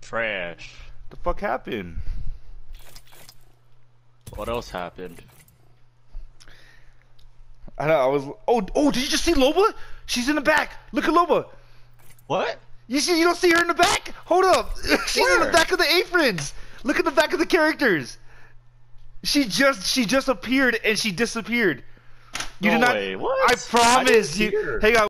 Trash. The fuck happened? What else happened? I know. I was. Oh, oh! Did you just see Loba? She's in the back. Look at Loba. What? You see? You don't see her in the back? Hold up. She's in the back of the aprons. Look at the back of the characters. She just she just appeared and she disappeared. You No did not. way. What? I promise I you. Hang on.